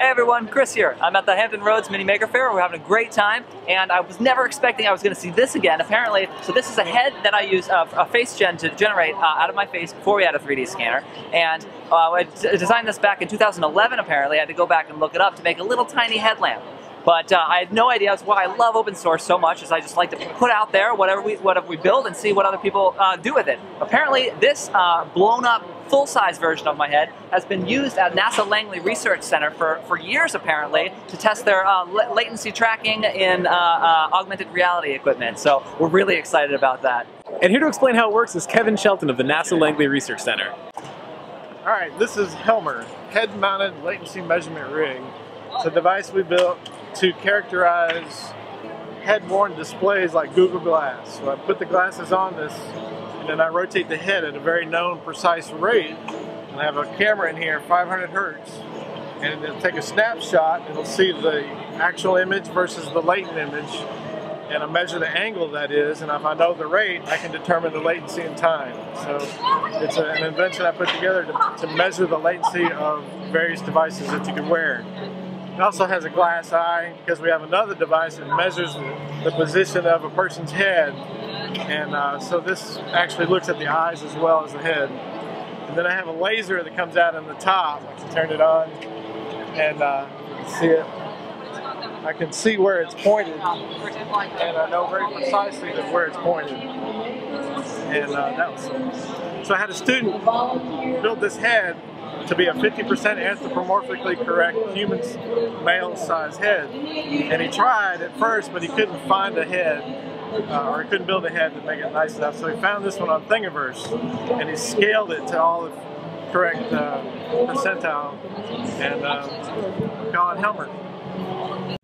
Hey everyone, Chris here. I'm at the Hampton Roads Mini Maker Faire. We're having a great time, and I was never expecting I was going to see this again. Apparently, so this is a head that I use uh, a FaceGen to generate uh, out of my face before we had a 3D scanner, and uh, I designed this back in 2011. Apparently, I had to go back and look it up to make a little tiny headlamp. But uh, I had no idea. That's why I love open source so much. Is I just like to put out there whatever we whatever we build and see what other people uh, do with it. Apparently, this uh, blown up full-size version of my head has been used at NASA Langley Research Center for, for years apparently to test their uh, latency tracking in uh, uh, augmented reality equipment. So we're really excited about that. And here to explain how it works is Kevin Shelton of the NASA Langley Research Center. All right, this is Helmer, head-mounted latency measurement rig. It's a device we built to characterize head-worn displays like Google Glass. So I put the glasses on this and then I rotate the head at a very known precise rate. And I have a camera in here 500 hertz and it'll take a snapshot. It'll see the actual image versus the latent image and I measure the angle that is and if I know the rate I can determine the latency and time. So it's a, an invention I put together to, to measure the latency of various devices that you can wear it also has a glass eye because we have another device that measures the position of a person's head. And uh, so this actually looks at the eyes as well as the head. And then I have a laser that comes out on the top. I can turn it on and uh, see it. I can see where it's pointed and I know very precisely that where it's pointed. And uh, that was so So I had a student build this head to be a 50% anthropomorphically correct human male size head. And he tried at first, but he couldn't find a head, uh, or he couldn't build a head to make it nice enough. So he found this one on Thingiverse, and he scaled it to all the correct uh, percentile, and uh, call it Helmer.